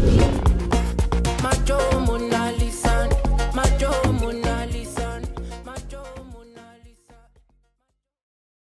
Yeah.